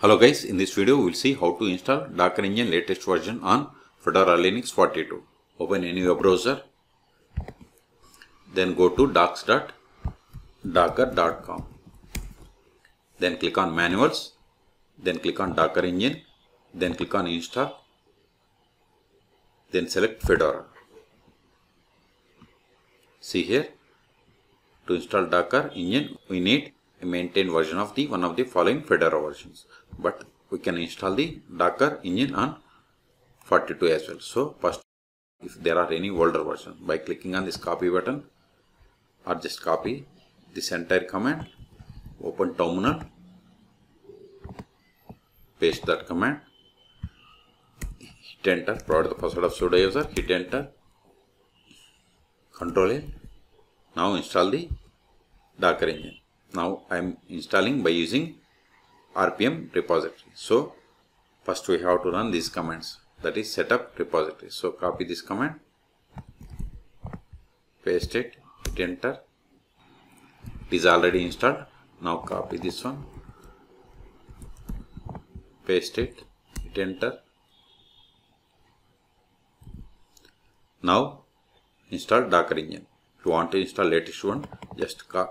Hello guys, in this video we will see how to install Docker Engine latest version on Fedora Linux 42. Open any web browser, then go to docs.docker.com. Then click on manuals, then click on Docker Engine, then click on install, then select Fedora. See here, to install Docker Engine we need maintained version of the one of the following Fedora versions but we can install the Docker engine on 42 as well. So first if there are any older version by clicking on this copy button or just copy this entire command open terminal paste that command hit enter provide the password of sudo user hit enter control A now install the docker engine now I am installing by using rpm repository. So first we have to run these commands that is setup repository. So copy this command, paste it, hit enter. It is already installed. Now copy this one, paste it, hit enter. Now install Docker engine. If you want to install latest one, just co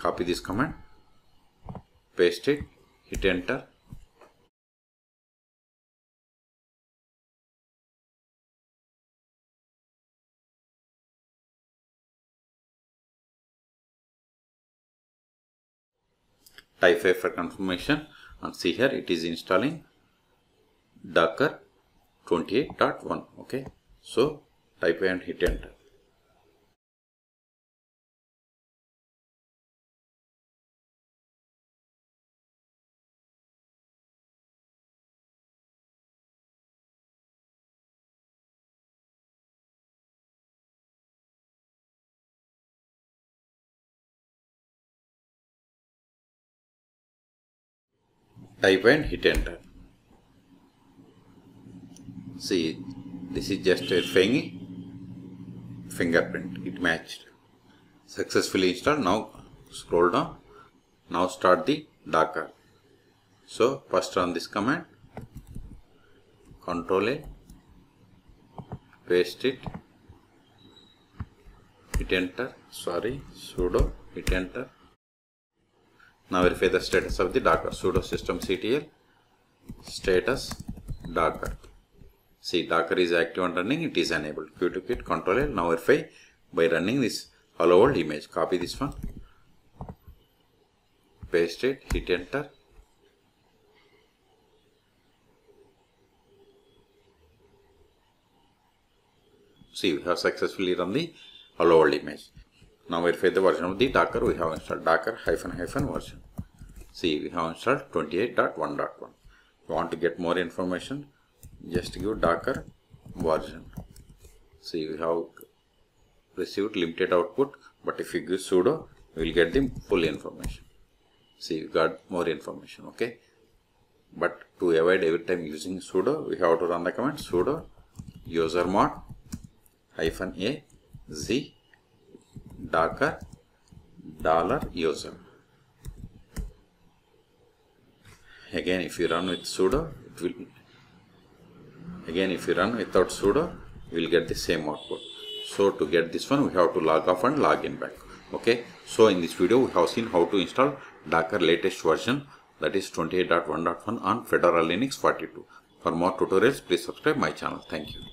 copy this command, paste it, hit enter. Type A for confirmation and see here it is installing docker 28.1 okay. So type A and hit enter type and hit enter. See, this is just a Fengi fingerprint. It matched. Successfully installed. Now scroll down. Now start the Docker. So first run this command. Control A. Paste it. Hit enter. Sorry. Sudo. Hit enter now verify the status of the Docker sudo systemctl status Docker. See Docker is active and running, it is enabled. Q to quit control L. Now verify by running this hello world image. Copy this one, paste it, hit enter. See we have successfully run the hello world image. Now verify the version of the Docker we have installed Docker hyphen hyphen version. See we have installed 28.1.1. You want to get more information, just give Docker version. See we have received limited output, but if you give sudo, we will get the full information. See we got more information, okay? But to avoid every time using sudo, we have to run the command sudo usermod hyphen a z docker dollar user again if you run with sudo it will again if you run without sudo we will get the same output. So to get this one we have to log off and log in back okay? So in this video we have seen how to install docker latest version that is 28.1.1 on fedora linux 42 for more tutorials please subscribe my channel. Thank you